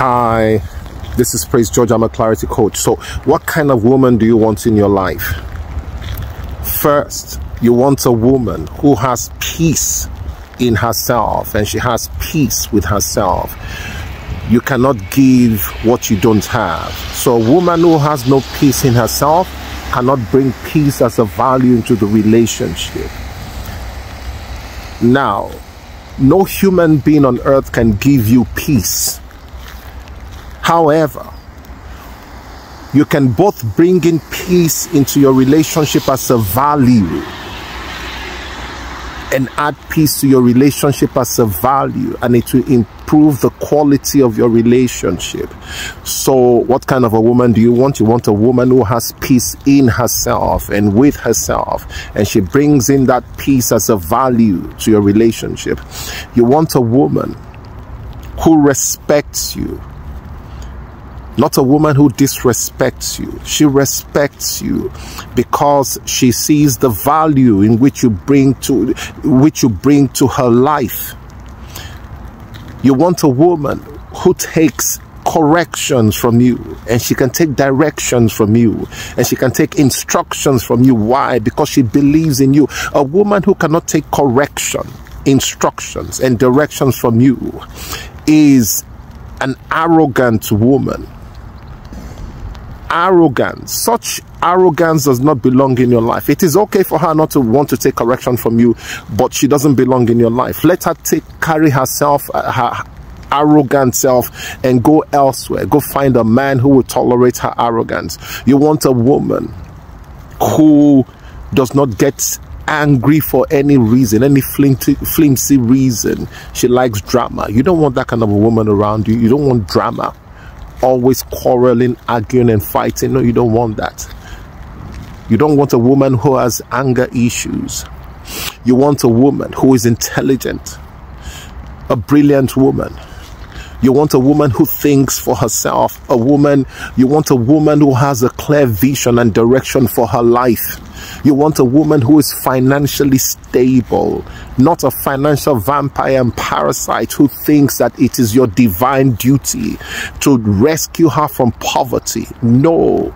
Hi, this is Praise George. I'm a clarity coach. So, what kind of woman do you want in your life? First, you want a woman who has peace in herself and she has peace with herself. You cannot give what you don't have. So, a woman who has no peace in herself cannot bring peace as a value into the relationship. Now, no human being on earth can give you peace However, you can both bring in peace into your relationship as a value and add peace to your relationship as a value and it will improve the quality of your relationship. So what kind of a woman do you want? You want a woman who has peace in herself and with herself and she brings in that peace as a value to your relationship. You want a woman who respects you not a woman who disrespects you. She respects you because she sees the value in which you bring to which you bring to her life. You want a woman who takes corrections from you and she can take directions from you and she can take instructions from you why because she believes in you a woman who cannot take correction instructions and directions from you is an arrogant woman arrogance. Such arrogance does not belong in your life. It is okay for her not to want to take correction from you, but she doesn't belong in your life. Let her take carry herself, uh, her arrogant self, and go elsewhere. Go find a man who will tolerate her arrogance. You want a woman who does not get angry for any reason, any flimsy, flimsy reason. She likes drama. You don't want that kind of a woman around you. You don't want drama always quarreling, arguing, and fighting. No, you don't want that. You don't want a woman who has anger issues. You want a woman who is intelligent, a brilliant woman. You want a woman who thinks for herself, a woman, you want a woman who has a clear vision and direction for her life. You want a woman who is financially stable, not a financial vampire and parasite who thinks that it is your divine duty to rescue her from poverty. No.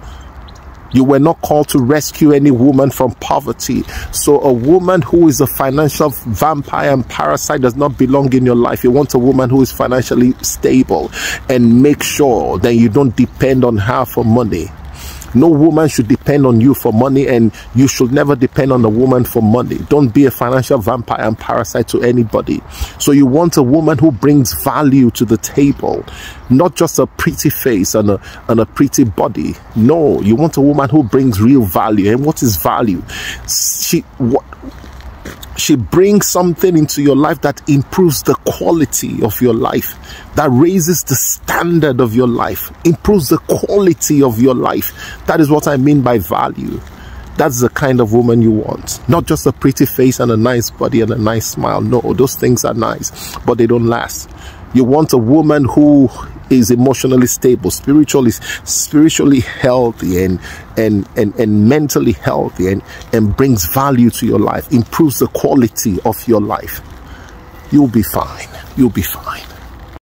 You were not called to rescue any woman from poverty. So a woman who is a financial vampire and parasite does not belong in your life. You want a woman who is financially stable and make sure that you don't depend on her for money. No woman should depend on you for money, and you should never depend on a woman for money. Don't be a financial vampire and parasite to anybody. So, you want a woman who brings value to the table, not just a pretty face and a, and a pretty body. No, you want a woman who brings real value. And what is value? She what she brings something into your life that improves the quality of your life, that raises the standard of your life, improves the quality of your life. That is what I mean by value. That's the kind of woman you want. Not just a pretty face and a nice body and a nice smile. No, those things are nice, but they don't last. You want a woman who is emotionally stable, spiritually spiritually healthy and and and, and mentally healthy and, and brings value to your life, improves the quality of your life. You'll be fine. You'll be fine.